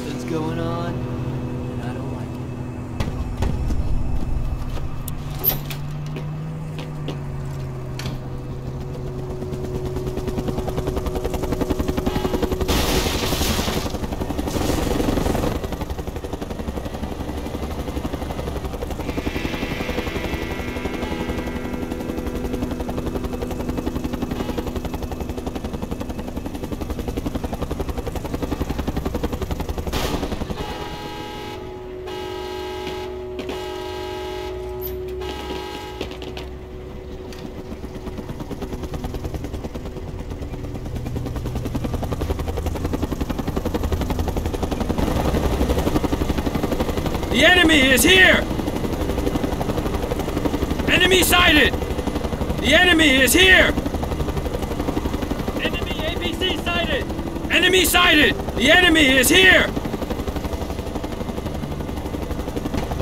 Something's going on, and I don't like it. The enemy is here! Enemy sighted! The enemy is here! Enemy APC sighted! Enemy sighted! The enemy is here!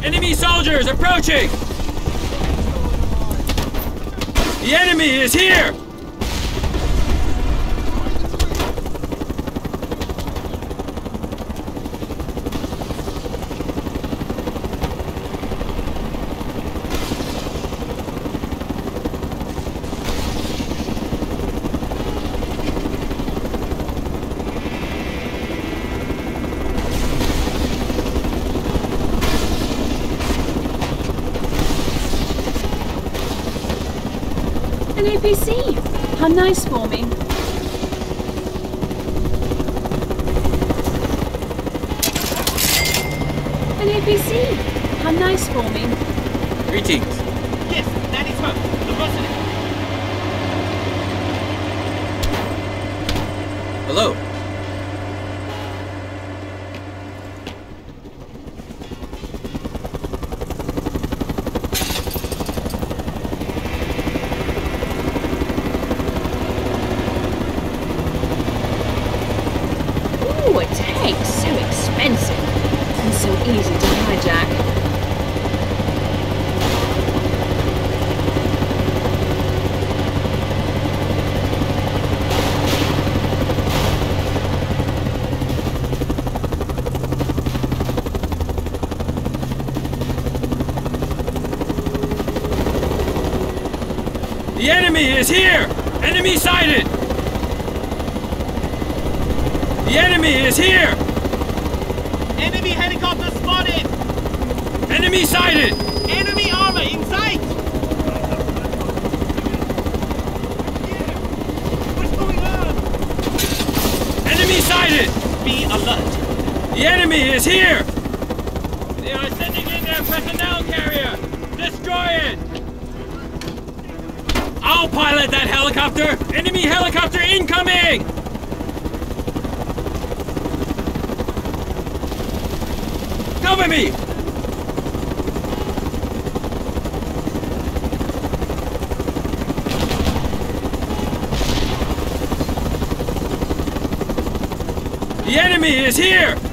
Enemy soldiers approaching! The enemy is here! An APC! How nice for me. An APC! How nice for me. Greetings. Yes, that is her. The mercenary. Hello. The enemy is here! Enemy sighted! The enemy is here! Enemy helicopter spotted. Enemy sighted! Enemy armor in sight. What's going on? Enemy sighted! Be alert. The enemy is here! They are sending in their personnel carrier! Destroy it! I'll pilot that helicopter! Enemy helicopter incoming! Cover me! The enemy is here!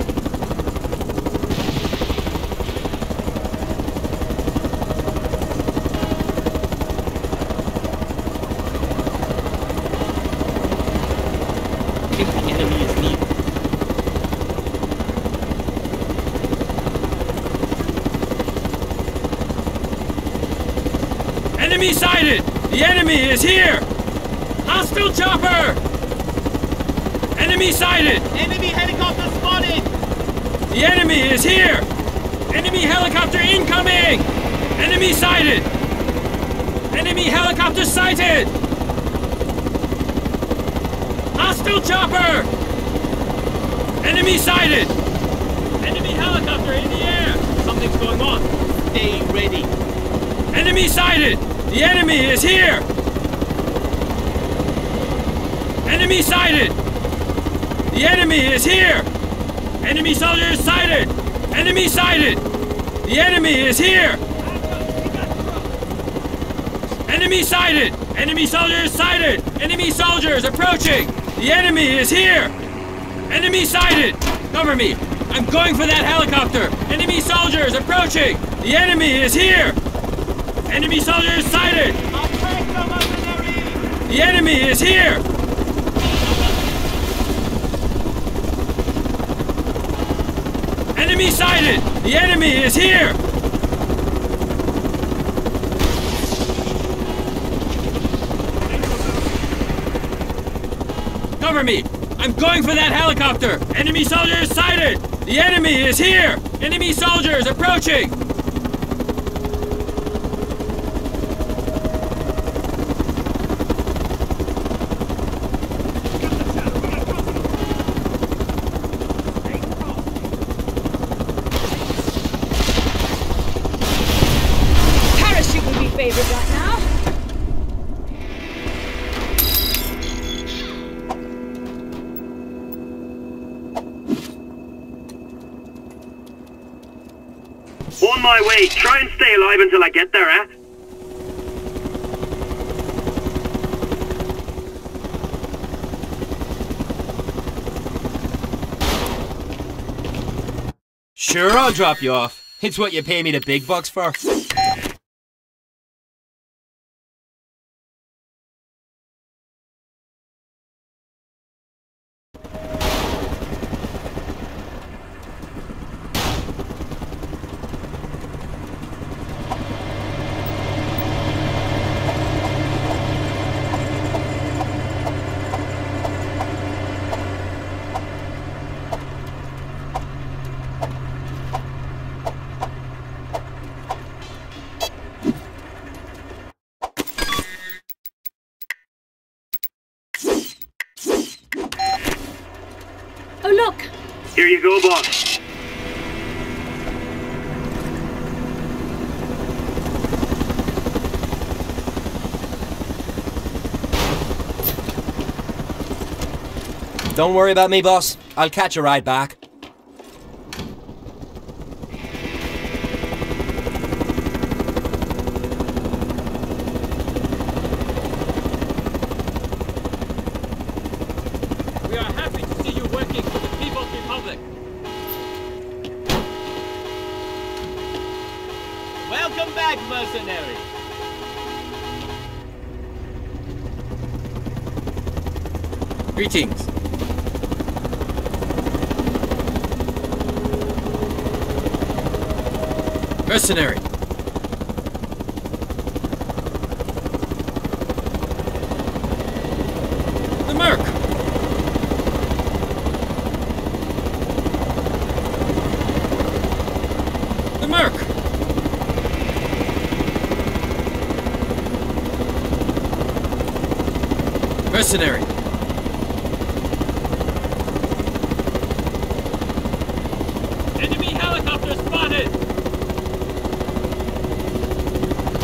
Enemy sighted! The enemy is here! Hostile chopper! Enemy sighted! Enemy helicopter spotted. The enemy is here! Enemy helicopter incoming! Enemy sighted! Enemy helicopter sighted! Hostile chopper! Enemy sighted! Enemy helicopter in the air! Something's going on. Stay ready. Enemy sighted! The enemy is here! Enemy sighted! The enemy is here! Enemy soldiers sighted! Enemy sighted! The enemy is here! Enemy sighted! Enemy soldiers sighted! Enemy soldiers approaching! The enemy is here! Enemy sighted! Cover me! I'm going for that helicopter! Enemy soldiers approaching! The enemy is here! Enemy soldiers sighted! The enemy is here! Enemy sighted! The enemy is here! Cover me! I'm going for that helicopter! Enemy soldiers sighted! The enemy is here! Enemy soldiers approaching! My way. Try and stay alive until I get there, eh? Sure, I'll drop you off. It's what you pay me the big bucks for. Here you go, boss. Don't worry about me, boss. I'll catch a ride back. We are happy to see you working for the People's Republic. Welcome back, mercenary. Greetings. Mercenary. The Merc. The Merc. Mercenary. Enemy helicopter spotted!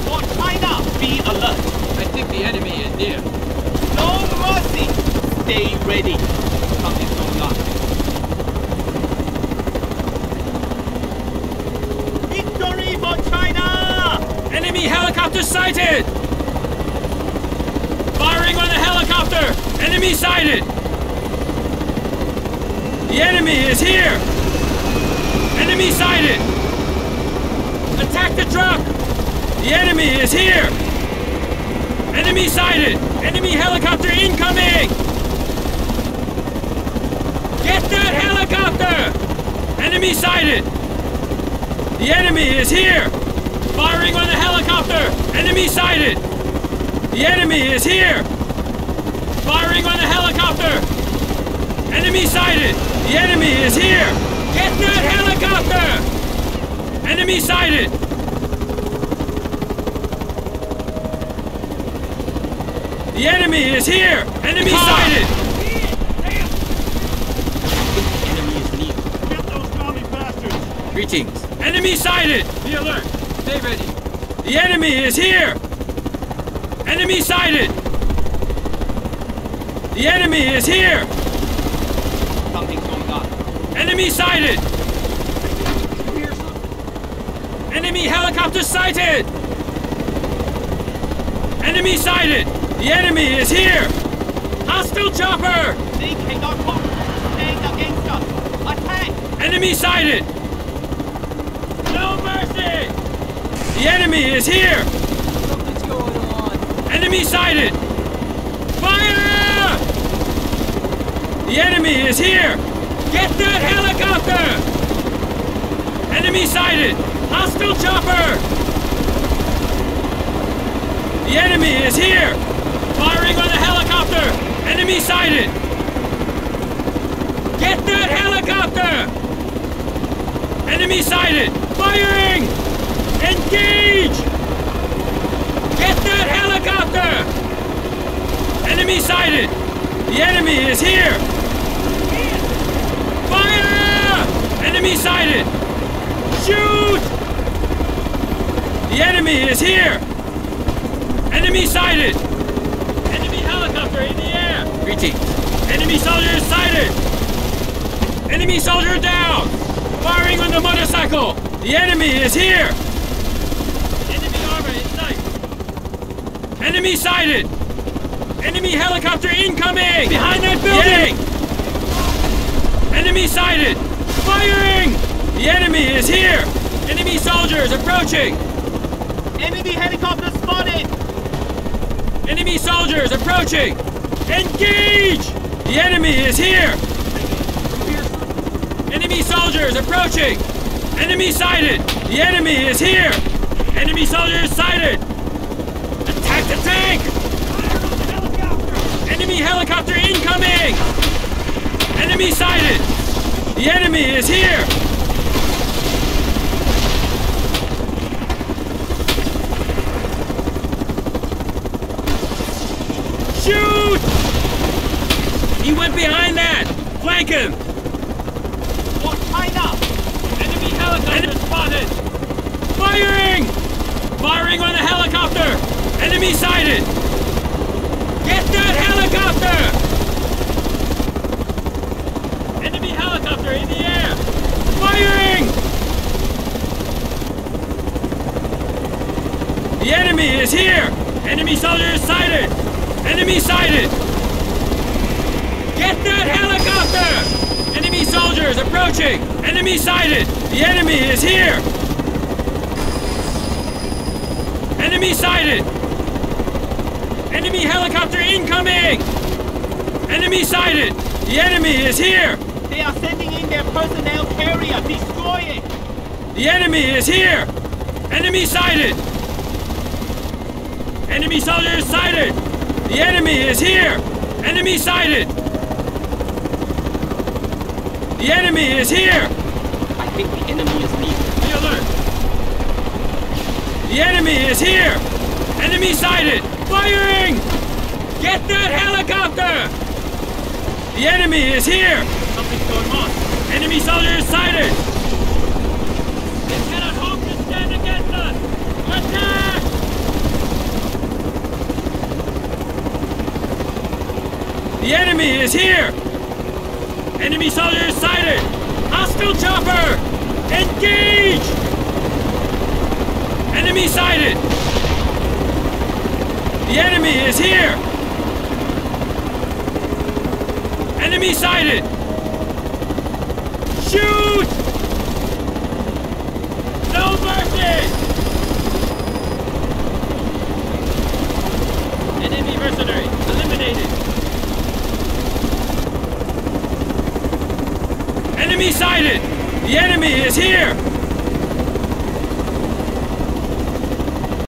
For China, be alert. I think the enemy is near. No mercy. Stay ready. Something going on. Victory for China! Enemy helicopter sighted! Firing on the helicopter! Enemy sighted! The enemy is here! Enemy sighted! Attack the truck! The enemy is here! Enemy sighted! Enemy helicopter incoming! Get that helicopter! Enemy sighted! The enemy is here! Firing on the helicopter! Enemy sighted! The enemy is here! Firing on the helicopter! Enemy sighted! The enemy is here! Get that helicopter! Enemy sighted! The enemy is here! Enemy sighted! Enemy is near. Get those zombie bastards! Greetings. Enemy sighted! Be alert! Stay ready. The enemy is here! Enemy sighted! The enemy is here! Something's going on. Enemy sighted! Enemy helicopter sighted! Enemy sighted! The enemy is here! Hostile chopper! They cannot cope. Stand against us. Attack! Enemy sighted! No mercy! The enemy is here! Something's going on. Enemy sighted! Fire! The enemy is here! Get that helicopter! Enemy sighted! Hostile chopper! The enemy is here! Firing on the helicopter! Enemy sighted! Get that helicopter! Enemy sighted! Firing! Engage! Get that helicopter! Enemy sighted! The enemy is here! Fire! Enemy sighted! Shoot! The enemy is here! Enemy sighted! Enemy helicopter in the air! Greetings. Enemy soldier sighted! Enemy soldier down! Firing on the motorcycle! The enemy is here! Enemy armor in sight! Enemy sighted! Enemy helicopter incoming! Behind that building! Enemy sighted! Firing! The enemy is here! Enemy soldiers approaching! Enemy helicopter spotted! Enemy soldiers approaching! Engage! The enemy is here! Enemy soldiers approaching! Enemy sighted! The enemy is here! Enemy soldiers sighted! Attack the tank! Enemy helicopter incoming! Enemy sighted! The enemy is here! Shoot! He went behind that! Flank him! Or China! Enemy helicopter spotted! Firing! Firing on the helicopter! Enemy sighted! Get that helicopter! Enemy helicopter in the air! Firing! The enemy is here! Enemy soldiers sighted! Enemy sighted! Get that helicopter! Enemy soldiers approaching! Enemy sighted! The enemy is here! Enemy sighted! Enemy helicopter incoming! Enemy sighted! The enemy is here! They are sending in their personnel carrier! Destroy it! The enemy is here! Enemy sighted! Enemy soldiers sighted! The enemy is here! Enemy sighted! The enemy is here! I think the enemy is near. Be alert! The enemy is here! Enemy sighted! Firing! Get that helicopter! The enemy is here! Something's going on. Enemy soldiers sighted! They cannot hope to stand against us! Attack! The enemy is here! Enemy soldiers sighted! Hostile chopper! Engage! Enemy sighted! The enemy is here! Enemy sighted! Shoot! No mercy! Enemy mercenary eliminated! Enemy sighted! The enemy is here!